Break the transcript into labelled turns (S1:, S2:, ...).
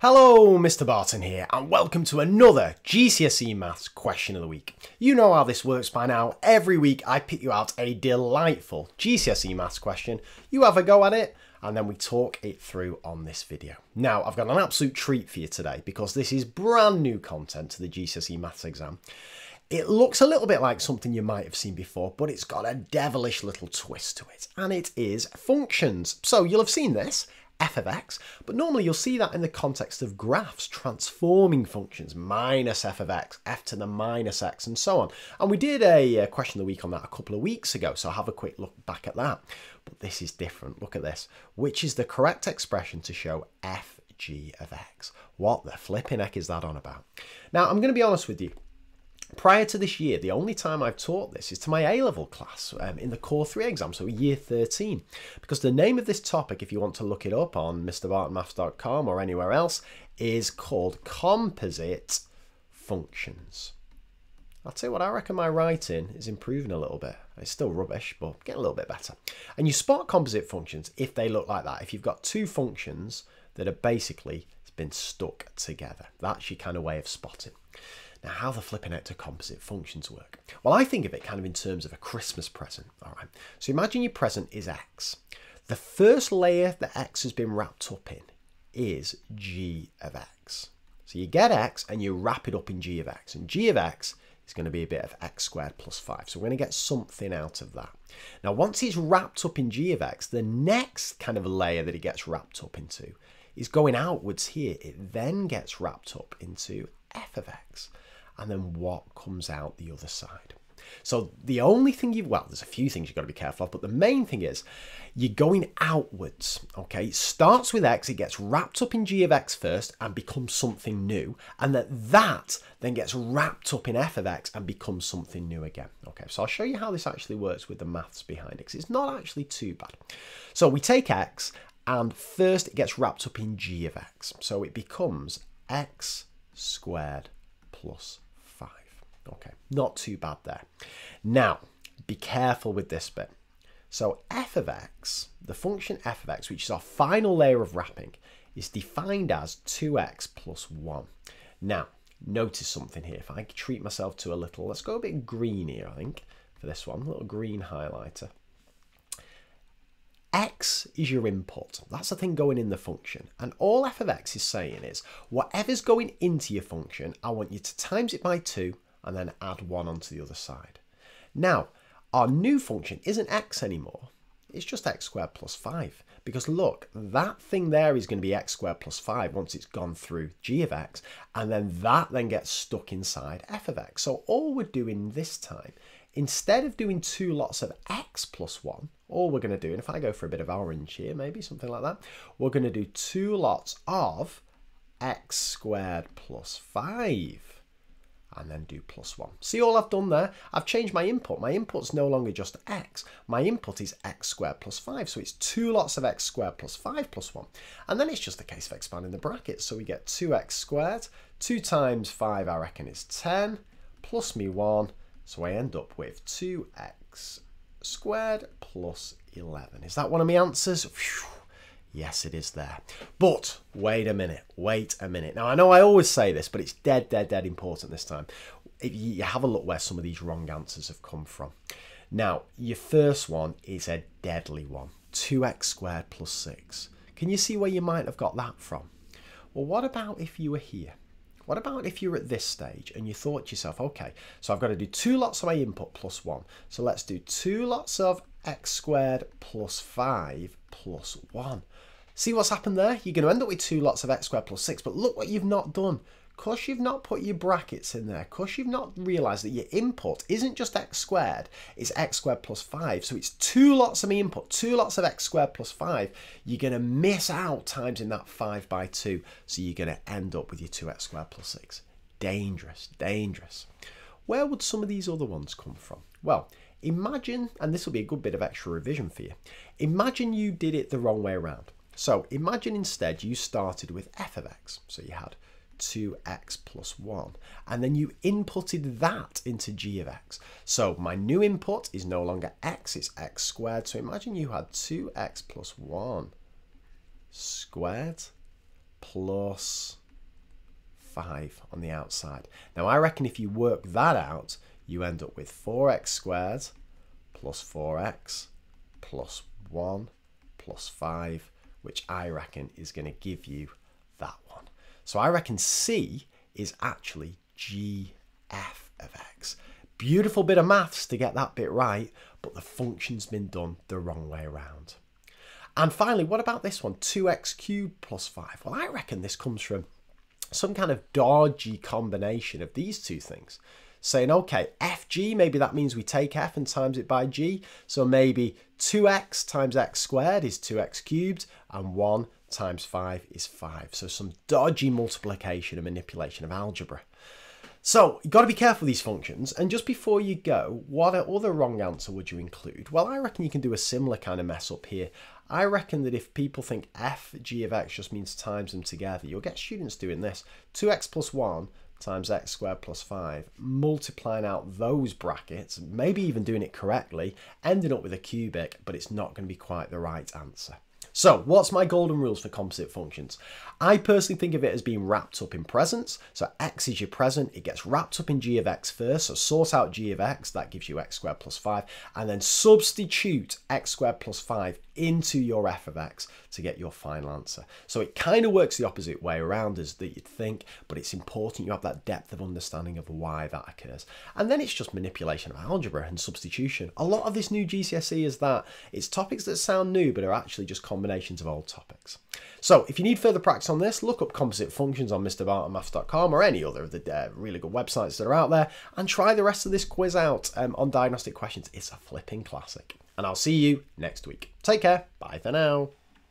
S1: Hello, Mr. Barton here, and welcome to another GCSE Maths question of the week. You know how this works by now. Every week I pick you out a delightful GCSE Maths question, you have a go at it, and then we talk it through on this video. Now, I've got an absolute treat for you today because this is brand new content to the GCSE Maths exam. It looks a little bit like something you might have seen before, but it's got a devilish little twist to it, and it is functions. So you'll have seen this f of x, but normally you'll see that in the context of graphs, transforming functions, minus f of x, f to the minus x, and so on. And we did a, a question of the week on that a couple of weeks ago, so have a quick look back at that. But this is different. Look at this. Which is the correct expression to show f g of x? What the flipping heck is that on about? Now, I'm going to be honest with you. Prior to this year, the only time I've taught this is to my A-level class um, in the Core 3 exam, so year 13. Because the name of this topic, if you want to look it up on mrbartonmaths.com or anywhere else, is called Composite Functions. I'll tell you what, I reckon my writing is improving a little bit. It's still rubbish, but getting a little bit better. And you spot composite functions if they look like that. If you've got two functions that are basically been stuck together. That's your kind of way of spotting. Now, how the flipping to composite functions work? Well, I think of it kind of in terms of a Christmas present. All right. So imagine your present is X. The first layer that X has been wrapped up in is G of X. So you get X and you wrap it up in G of X. And G of X is going to be a bit of X squared plus 5. So we're going to get something out of that. Now, once it's wrapped up in G of X, the next kind of layer that it gets wrapped up into is going outwards here. It then gets wrapped up into f of x and then what comes out the other side. So the only thing you've well, there's a few things you've got to be careful of, but the main thing is you're going outwards. Okay, it starts with x, it gets wrapped up in g of x first and becomes something new, and that that then gets wrapped up in f of x and becomes something new again. Okay, so I'll show you how this actually works with the maths behind it. It's not actually too bad. So we take x and first it gets wrapped up in g of x. So it becomes x squared plus 5. Okay, not too bad there. Now, be careful with this bit. So f of x, the function f of x, which is our final layer of wrapping, is defined as 2x plus 1. Now, notice something here. If I treat myself to a little, let's go a bit green here, I think, for this one, a little green highlighter x is your input. That's the thing going in the function. And all f of x is saying is, whatever's going into your function, I want you to times it by 2 and then add 1 onto the other side. Now, our new function isn't x anymore. It's just x squared plus 5. Because look, that thing there is going to be x squared plus 5 once it's gone through g of x. And then that then gets stuck inside f of x. So all we're doing this time instead of doing two lots of x plus 1, all we're going to do, and if I go for a bit of orange here, maybe something like that, we're going to do two lots of x squared plus 5 and then do plus 1. See all I've done there? I've changed my input. My input's no longer just x. My input is x squared plus 5. So it's two lots of x squared plus 5 plus 1. And then it's just a case of expanding the brackets. So we get 2x squared. 2 times 5, I reckon, is 10, plus me 1, so I end up with 2x squared plus 11. Is that one of my answers? Yes, it is there. But wait a minute, wait a minute. Now, I know I always say this, but it's dead, dead, dead important this time. If you have a look where some of these wrong answers have come from. Now, your first one is a deadly one 2x squared plus 6. Can you see where you might have got that from? Well, what about if you were here? What about if you're at this stage and you thought to yourself, okay, so I've got to do two lots of my input plus one. So let's do two lots of x squared plus five plus one. See what's happened there? You're going to end up with two lots of x squared plus six, but look what you've not done because you've not put your brackets in there, because you've not realised that your input isn't just x squared, it's x squared plus 5. So it's two lots of input, two lots of x squared plus 5. You're going to miss out times in that 5 by 2. So you're going to end up with your 2x squared plus 6. Dangerous, dangerous. Where would some of these other ones come from? Well, imagine, and this will be a good bit of extra revision for you, imagine you did it the wrong way around. So imagine instead you started with f of x. So you had 2x plus 1. And then you inputted that into g of x. So my new input is no longer x, it's x squared. So imagine you had 2x plus 1 squared plus 5 on the outside. Now I reckon if you work that out, you end up with 4x squared plus 4x plus 1 plus 5, which I reckon is going to give you that one. So I reckon C is actually GF of x. Beautiful bit of maths to get that bit right, but the function's been done the wrong way around. And finally, what about this one? 2x cubed plus 5. Well, I reckon this comes from some kind of dodgy combination of these two things. Saying, okay, fg, maybe that means we take f and times it by g. So maybe 2x times x squared is 2x cubed, and 1 times 5 is 5. So some dodgy multiplication and manipulation of algebra. So you've got to be careful with these functions. And just before you go, what other wrong answer would you include? Well, I reckon you can do a similar kind of mess up here. I reckon that if people think f g of x just means times them together, you'll get students doing this. 2x plus 1 times x squared plus 5, multiplying out those brackets, maybe even doing it correctly, ending up with a cubic, but it's not going to be quite the right answer. So, what's my golden rules for composite functions? I personally think of it as being wrapped up in presents. So, x is your present, it gets wrapped up in g of x first. So, sort out g of x, that gives you x squared plus 5, and then substitute x squared plus 5 into your f of x to get your final answer. So, it kind of works the opposite way around as that you'd think, but it's important you have that depth of understanding of why that occurs. And then it's just manipulation of algebra and substitution. A lot of this new GCSE is that it's topics that sound new but are actually just combinations combinations of old topics. So if you need further practice on this, look up composite functions on mrbartonmaths.com or any other of the uh, really good websites that are out there and try the rest of this quiz out um, on diagnostic questions. It's a flipping classic. And I'll see you next week. Take care. Bye for now.